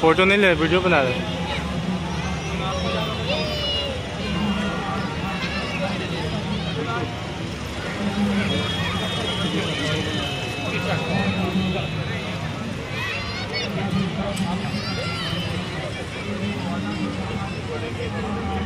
Photo नहीं ले video बना रहे Thank you.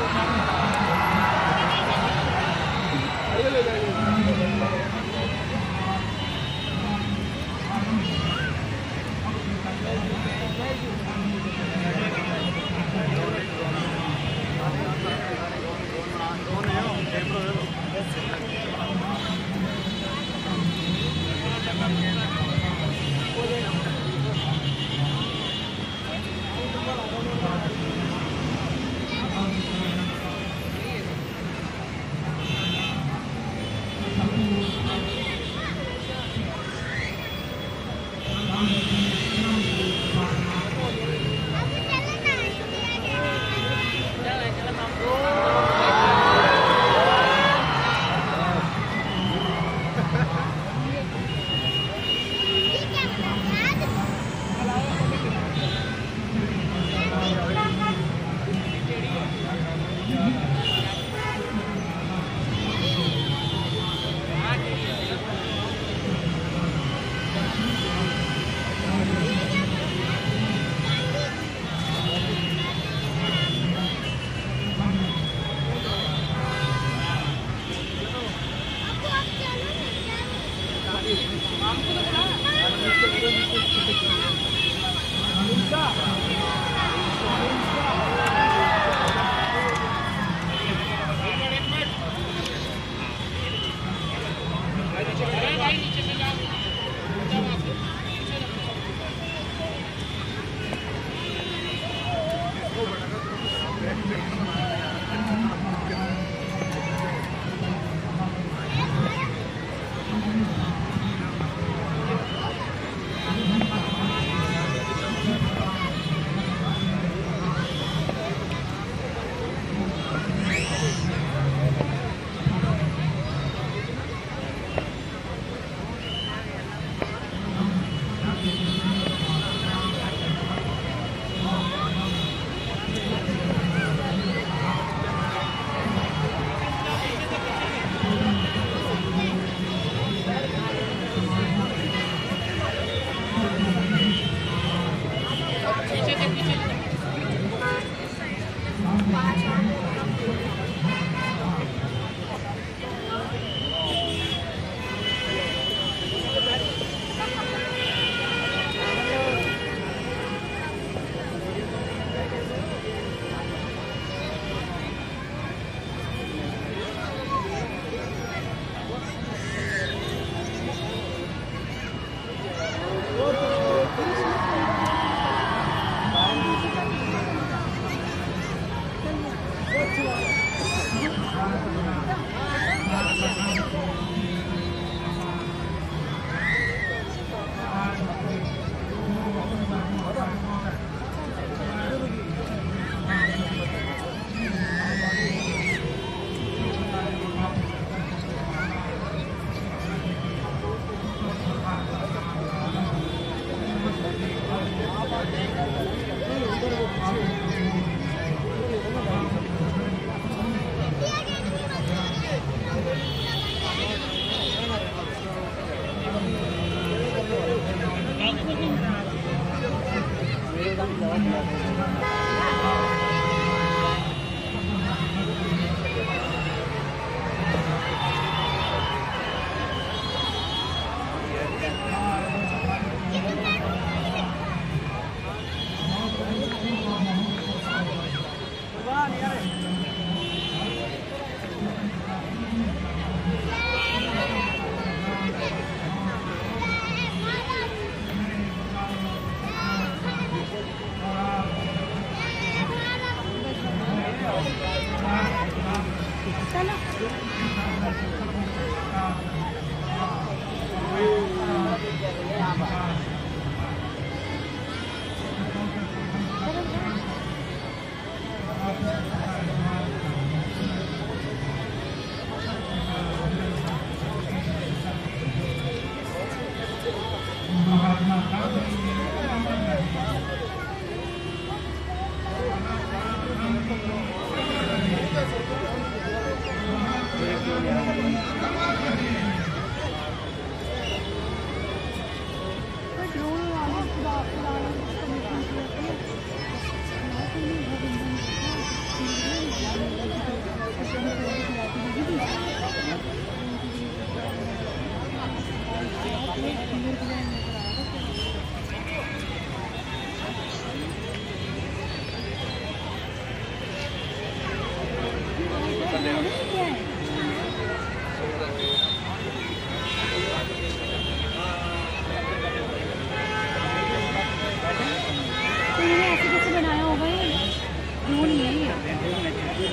Obrigado.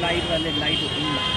Light वाले लाइट होती है।